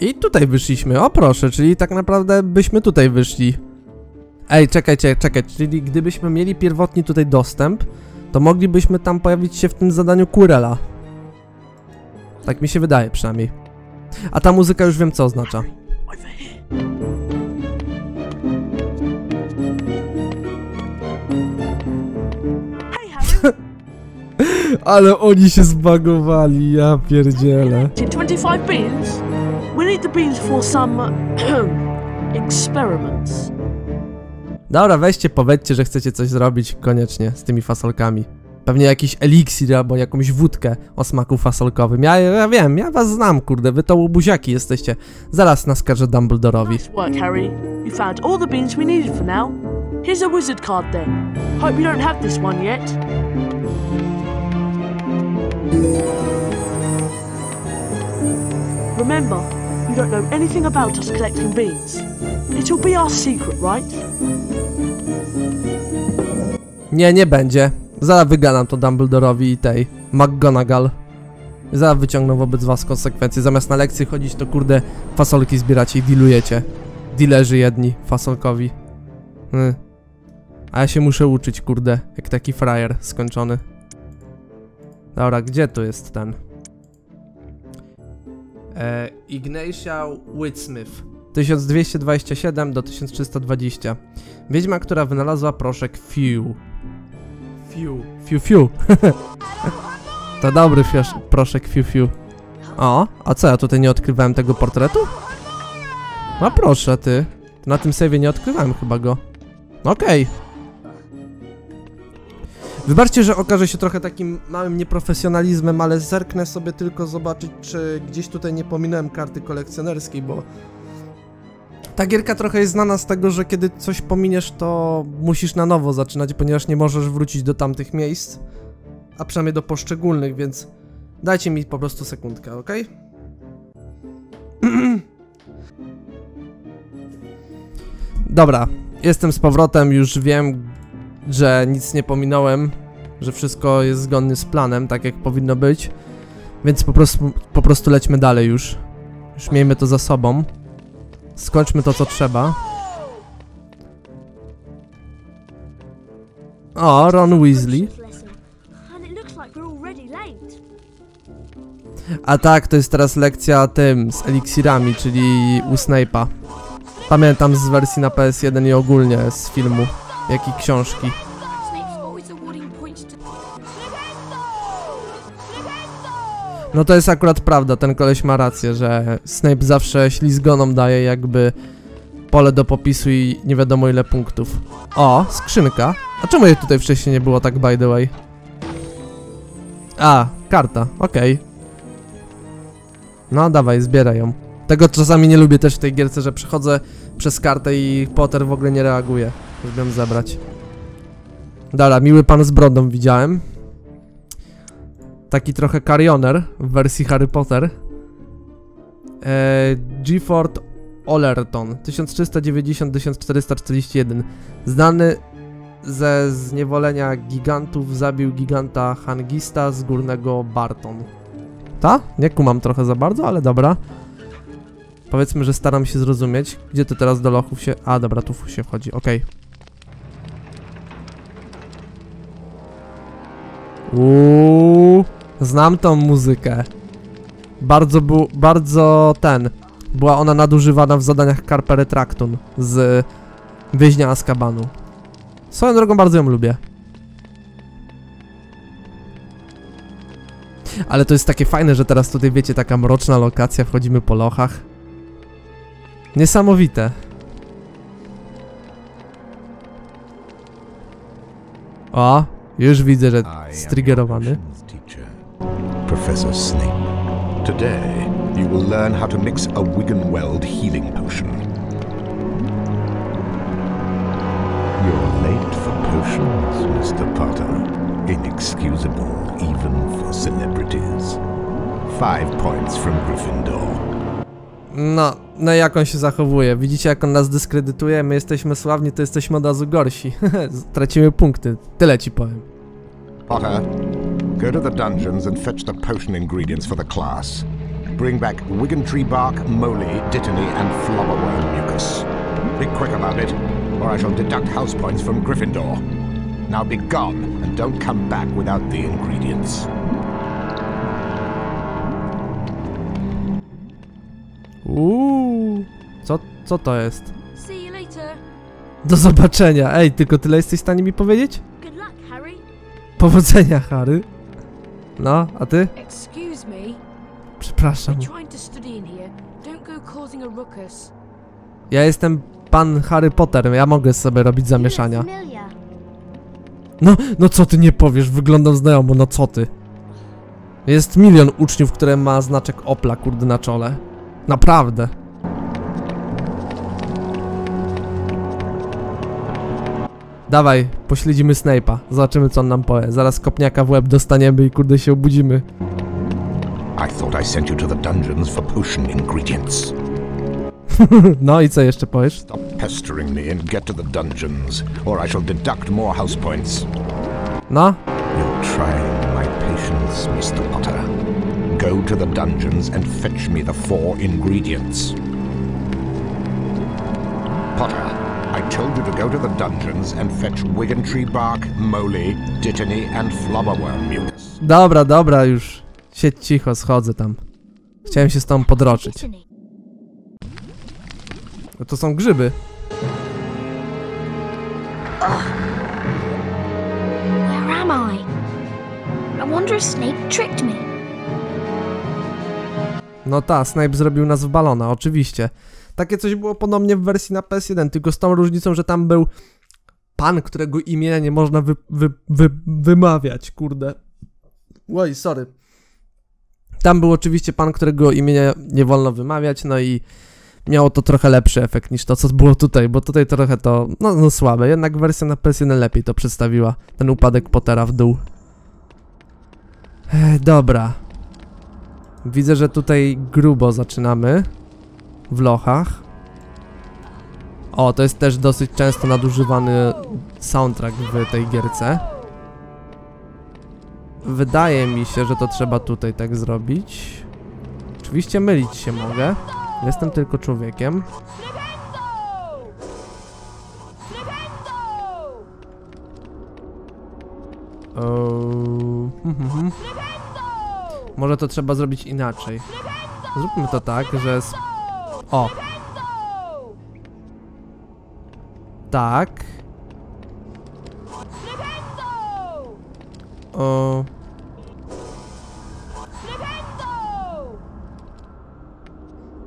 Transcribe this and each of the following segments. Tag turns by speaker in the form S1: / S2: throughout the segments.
S1: I tutaj wyszliśmy, o proszę, czyli tak naprawdę byśmy tutaj wyszli. Ej, czekajcie, czekaj, czyli gdybyśmy mieli pierwotnie tutaj dostęp, to moglibyśmy tam pojawić się w tym zadaniu Kurela. Tak mi się wydaje przynajmniej. A ta muzyka już wiem co oznacza. Ale oni się zbagowali, ja pierdzielę.
S2: 25 beans? We need the beans for some experiments.
S1: Dobra, weźcie, powiedzcie, że chcecie coś zrobić koniecznie z tymi fasolkami. Pewnie jakiś eliksir albo jakąś wódkę o smaku fasolkowym. Ja, ja wiem, ja was znam, kurde, wy to łubuziaki jesteście. Zaraz naskarżę Dumbledorowi.
S2: Nice work, Harry. You found all the beans we needed for now. Here's a wizard card then. Hope you don't have this one yet. Remember, you don't know anything about us collecting beans. It'll be our secret, right?
S1: Nie, nie będzie. Zaraz wyganam to Dumbledorowi i tej McGonagall. Zaraz wyciągną wobec was konsekwencje. Zamiast na lekcje chodzić, to kurde fasolki zbieracie i dealujecie. Dealerzy jedni, fasolkowi. Hmm. A ja się muszę uczyć, kurde, jak taki frajer skończony. Dobra, gdzie tu jest ten? E, Ignatia Whitsmith 1227 do 1320 Wiedźma, która wynalazła proszek Few Few, Few Few To dobry fios, proszek Few Few O, a co, ja tutaj nie odkrywałem tego portretu? No proszę, ty. Na tym save'ie nie odkrywałem chyba go. Okej Wybaczcie, że okaże się trochę takim małym nieprofesjonalizmem, ale zerknę sobie tylko zobaczyć, czy gdzieś tutaj nie pominąłem karty kolekcjonerskiej, bo ta gierka trochę jest znana z tego, że kiedy coś pominiesz, to musisz na nowo zaczynać, ponieważ nie możesz wrócić do tamtych miejsc, a przynajmniej do poszczególnych, więc dajcie mi po prostu sekundkę, ok? Dobra, jestem z powrotem, już wiem, że nic nie pominąłem, że wszystko jest zgodnie z planem, tak jak powinno być. Więc po prostu, po prostu lećmy dalej już. Już miejmy to za sobą. Skończmy to, co trzeba. O, Ron Weasley. A tak, to jest teraz lekcja tym, z eliksirami, czyli u Snape'a. Pamiętam z wersji na PS1 i ogólnie z filmu, jak i książki. No to jest akurat prawda, ten koleś ma rację, że Snape zawsze ślizgonom daje jakby pole do popisu i nie wiadomo ile punktów. O, skrzynka. A czemu jej tutaj wcześniej nie było tak by the way? A, karta, okej. No dawaj, zbieraj ją. Tego czasami nie lubię też w tej gierce, że przechodzę przez kartę i Potter w ogóle nie reaguje, ją zebrać. Dobra, miły pan z brodą widziałem. Taki trochę karioner w wersji Harry Potter. Eee, Gifford Olerton 1390-1441 Znany ze zniewolenia gigantów zabił giganta Hangista z górnego Barton. Ta? Nie kumam trochę za bardzo, ale dobra. Powiedzmy, że staram się zrozumieć. Gdzie to teraz do lochów się... A, dobra, tu się wchodzi, okej. Uuu, znam tą muzykę. Bardzo bu, bardzo ten. Była ona nadużywana w zadaniach Carpe Retractum z Więźnia Azkabanu. Swoją drogą bardzo ją lubię. Ale to jest takie fajne, że teraz tutaj wiecie, taka mroczna lokacja, wchodzimy po lochach. Niesamowite. O, już widzę, że
S3: I am your
S1: striggerowany.
S3: potions teacher, Professor Snape. Today, you will learn how to mix a Wiggenweld healing potion. You're late for potions, Mr. Potter. Inexcusable, even for celebrities. Five points from Gryffindor.
S1: No, no jak on się zachowuje. Widzicie jak on nas dyskredytuje? My jesteśmy sławni, to jesteśmy od razu gorsi. Tracimy punkty. Tyle ci powiem.
S3: Potter, Go to the dungeons and fetch the potion ingredients for the class. Bring back Wigan tree bark, moly, dittany, and flubberworm mucus. Be quick about it, or I shall deduct house points from Gryffindor. Now be gone, and don't come back without the ingredients.
S1: Uuu, co, to jest? Do zobaczenia. Ej, tylko tyle jesteś w stanie mi powiedzieć? Powodzenia, Harry. No, a ty? Przepraszam. Ja jestem pan Harry Potter, ja mogę sobie robić zamieszania. No, no co ty nie powiesz, wyglądam znajomo, no co ty? Jest milion uczniów, które ma znaczek Opla, kurde, na czole. Naprawdę. Dawaj, pośledzimy Snape'a, zobaczymy co on nam powie. Zaraz kopniaka w łeb dostaniemy i kurde się obudzimy.
S3: I thought I sent you to the dungeons for potion ingredients.
S1: No i co jeszcze powiesz?
S3: Stop pestering me and get to the dungeons, or I shall deduct more house points.
S1: No,
S3: You're trying my patience, Mr. Potter. Go to the dungeons and fetch me the four ingredients. Potter, told you to go to the dungeons and fetch Wigan tree bark, moly, dittany, and flubberworm mucus.
S1: dobra, dobra, już. Siedź cicho, schodzę tam. Chciałem się z tobą podroczyć. No to są grzyby.
S4: Where am I? I wonder if Snape tricked me.
S1: No ta, Snape zrobił nas w balona, oczywiście. Takie coś było podobnie w wersji na PS1, tylko z tą różnicą, że tam był pan, którego imienia nie można wy, wy, wy, wymawiać, kurde. Oj, sorry. Tam był oczywiście pan, którego imienia nie wolno wymawiać, no i miało to trochę lepszy efekt niż to, co było tutaj, bo tutaj trochę to, no, no słabe, jednak wersja na PS1 lepiej to przedstawiła, ten upadek Pottera w dół. Ech, dobra. Widzę, że tutaj grubo zaczynamy. W lochach. O, to jest też dosyć często nadużywany soundtrack w tej gierce. Wydaje mi się, że to trzeba tutaj tak zrobić. Oczywiście mylić się mogę. Jestem tylko człowiekiem. Może to trzeba zrobić inaczej. Zróbmy to tak, że... O! Tak. O...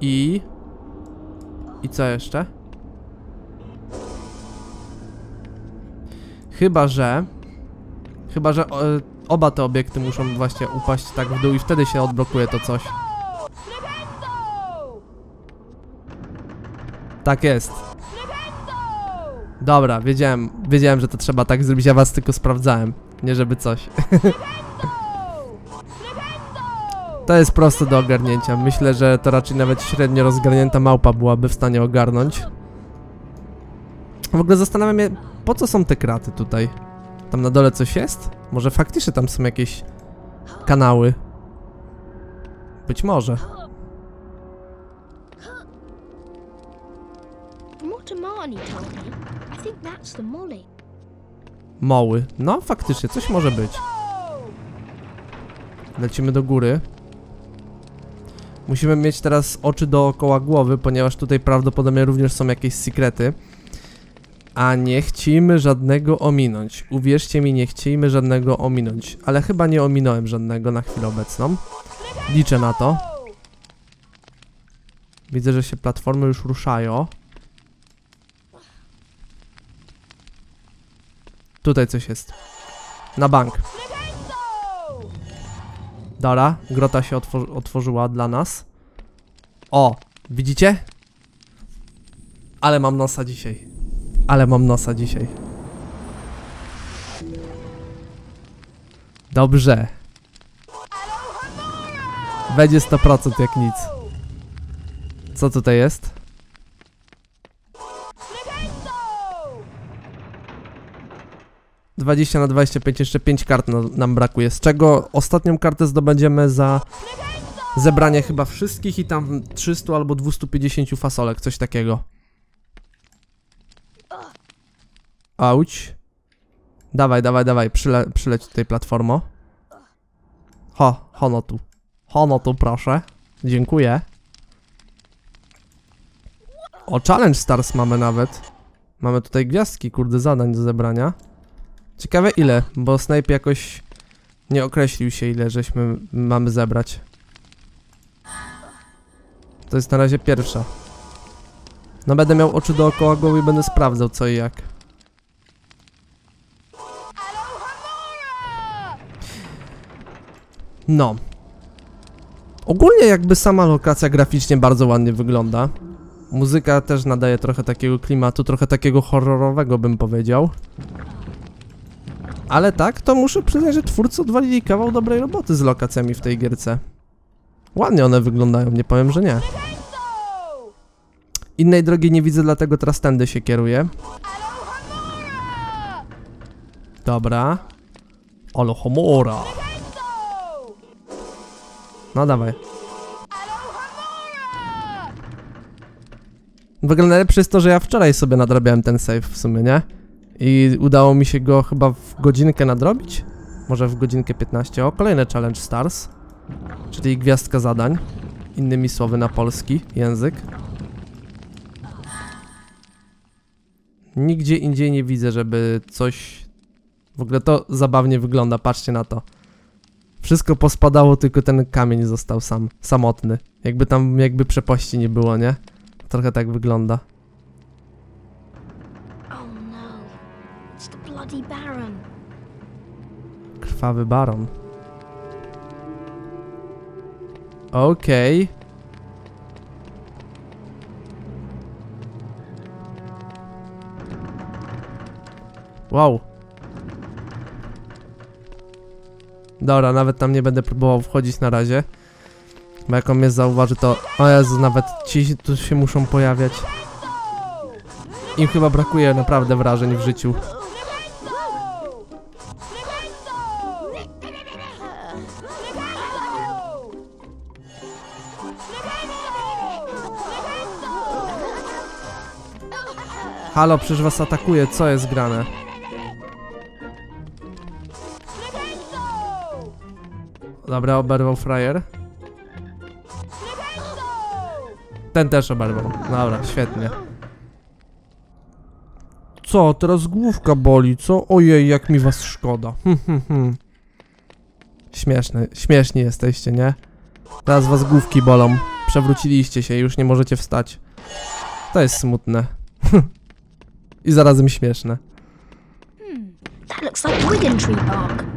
S1: I... I co jeszcze? Chyba, że... Chyba, że e, oba te obiekty muszą właśnie upaść tak w dół i wtedy się odblokuje to coś. Tak jest. Dobra, wiedziałem, wiedziałem, że to trzeba tak zrobić, ja was tylko sprawdzałem. Nie żeby coś. to jest proste do ogarnięcia. Myślę, że to raczej nawet średnio rozgarnięta małpa byłaby w stanie ogarnąć. W ogóle zastanawiam się, po co są te kraty tutaj? Tam na dole coś jest? Może faktycznie tam są jakieś kanały? Być może.
S4: Told me, I think that's the Molly.
S1: Moły. No, faktycznie, coś może być. Lecimy do góry. Musimy mieć teraz oczy dookoła głowy, ponieważ tutaj prawdopodobnie również są jakieś sekrety. A nie chcimy żadnego ominąć. Uwierzcie mi, nie chcimy żadnego ominąć. Ale chyba nie ominąłem żadnego na chwilę obecną. Liczę na to. Widzę, że się platformy już ruszają. Tutaj coś jest. Na bank. Dobra, grota się otwor otworzyła dla nas. O, widzicie? Ale mam nosa dzisiaj. Ale mam nosa dzisiaj. Dobrze. Będzie 100% jak nic. Co tutaj jest? 20 na 25, jeszcze 5 kart no, nam brakuje, z czego ostatnią kartę zdobędziemy za zebranie chyba wszystkich i tam 300 albo 250 fasolek, coś takiego. Auć. Dawaj, dawaj, dawaj, przyle, przyleć tutaj platformo. Ho, hono tu. Hono tu, proszę. Dziękuję. O, Challenge Stars mamy nawet. Mamy tutaj gwiazdki, kurde, zadań do zebrania. Ciekawe ile, bo Snape jakoś nie określił się ile żeśmy mamy zebrać. To jest na razie pierwsza. No będę miał oczy dookoła głowy i będę sprawdzał co i jak. No. Ogólnie jakby sama lokacja graficznie bardzo ładnie wygląda. Muzyka też nadaje trochę takiego klimatu, trochę takiego horrorowego bym powiedział. Ale tak, to muszę przyznać, że twórcy odwalili kawał dobrej roboty z lokacjami w tej gierce. Ładnie one wyglądają, nie powiem, że nie. Innej drogi nie widzę, dlatego teraz tędy się kieruję. Dobra. Alohomora. No dawaj. Wygląda lepsze jest to, że ja wczoraj sobie nadrabiałem ten save w sumie, nie? I udało mi się go chyba w godzinkę nadrobić? Może w godzinkę 15. O, kolejny Challenge Stars. Czyli gwiazdka zadań. Innymi słowy na polski język. Nigdzie indziej nie widzę, żeby coś... W ogóle to zabawnie wygląda, patrzcie na to. Wszystko pospadało, tylko ten kamień został sam, samotny. Jakby tam, jakby przepaści nie było, nie? Trochę tak wygląda.
S4: Bloody Baron.
S1: Krwawy baron. Okej. Wow. Dobra, nawet tam nie będę próbował wchodzić na razie. Bo jak on mnie zauważy, to... O Jezu, nawet ci tu się muszą pojawiać. Im chyba brakuje naprawdę wrażeń w życiu. Halo, przecież was atakuje, co jest grane? Dobra, oberwał frajer. Ten też oberwał. Dobra, świetnie. Co, teraz główka boli, co? Ojej, jak mi was szkoda. Hm, hm, hm. Śmieszne, śmieszni jesteście, nie? Teraz was główki bolą. Przewróciliście się i już nie możecie wstać. To jest smutne. I zarazem śmieszne.
S4: That looks like Bark.